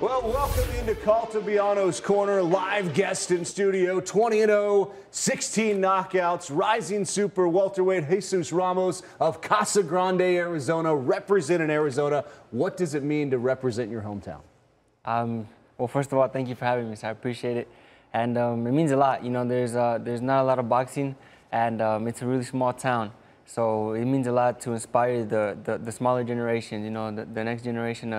Well, welcome into Caltabiano's Corner. Live guest in studio, 20 and 0, 16 knockouts, rising super welterweight Jesus Ramos of Casa Grande, Arizona, representing Arizona. What does it mean to represent your hometown? Um, well, first of all, thank you for having me. So I appreciate it, and um, it means a lot. You know, there's uh, there's not a lot of boxing, and um, it's a really small town. So it means a lot to inspire the, the, the smaller generation, you know, the, the next generation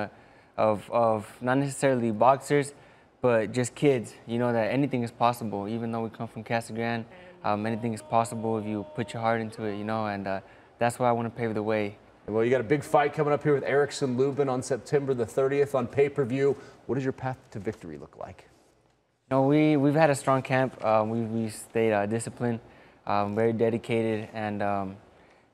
of, of not necessarily boxers, but just kids, you know, that anything is possible. Even though we come from Casa Grande, um, anything is possible if you put your heart into it, you know, and uh, that's why I want to pave the way. Well, you got a big fight coming up here with Erickson Lubin on September the 30th on pay-per-view. What does your path to victory look like? You know, we, we've had a strong camp. Um, we, we stayed uh, disciplined, um, very dedicated, and um,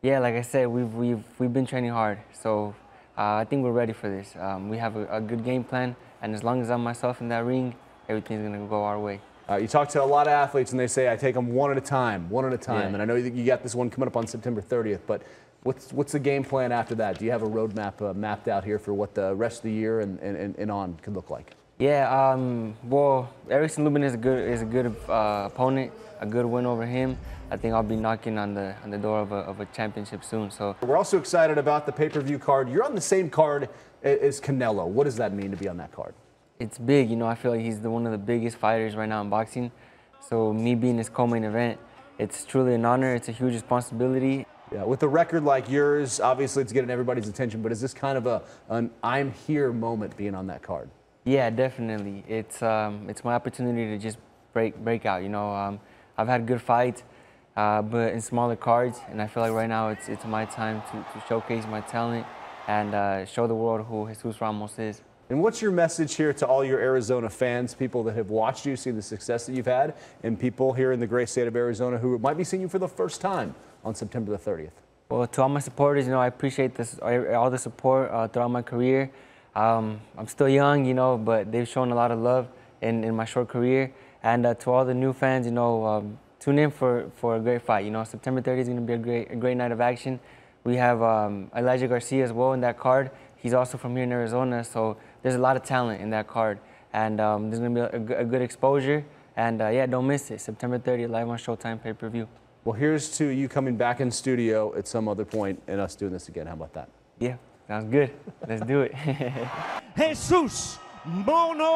yeah, like I said, we've, we've, we've been training hard. So uh, I think we're ready for this. Um, we have a, a, good game plan, and as long as I'm myself in that ring, everything's going to go our way. Uh, you talk to a lot of athletes, and they say, I take them one at a time, one at a time. Yeah. And I know you got this one coming up on September 30th, but what's, what's the game plan after that? Do you have a roadmap uh, mapped out here for what the rest of the year and, and, and on could look like? Yeah, um, well, Erickson Lubin is a good, is a good uh, opponent, a good win over him. I think I'll be knocking on the on the door of a, of a championship soon. So we're also excited about the pay-per-view card. You're on the same card as Canelo. What does that mean to be on that card? It's big. You know, I feel like he's the, one of the biggest fighters right now in boxing. So me being his co-main event, it's truly an honor. It's a huge responsibility. Yeah, with a record like yours, obviously it's getting everybody's attention. But is this kind of a an I'm here moment being on that card? Yeah, definitely. It's um, it's my opportunity to just break break out. You know, um, I've had good fights uh, but in smaller cards. And I feel like right now it's, it's my time to, to showcase my talent and uh, show the world who Jesus Ramos is. And what's your message here to all your Arizona fans, people that have watched you, seen the success that you've had, and people here in the great state of Arizona who might be seeing you for the first time on September the 30th? Well, to all my supporters, you know, I appreciate this, all the support uh, throughout my career. Um, I'm still young, you know, but they've shown a lot of love in, in my short career. And uh, to all the new fans, you know, um, tune in for, for a great fight. You know, September 30th is going to be a great, a great night of action. We have um, Elijah Garcia as well in that card. He's also from here in Arizona, so there's a lot of talent in that card. And um, there's going to be a, a, good exposure. And uh, yeah, don't miss it. September 30th, live on Showtime pay per view. Well, here's to you coming back in studio at some other point and us doing this again. How about that? Yeah, sounds good. Let's do it. Jesus Mono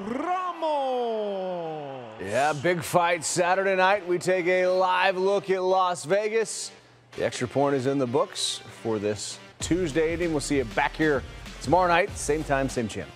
Ramos. Yeah, big fight Saturday night. We take a live look at Las Vegas. The extra point is in the books for this Tuesday evening. We'll see you back here tomorrow night, same time, same channel.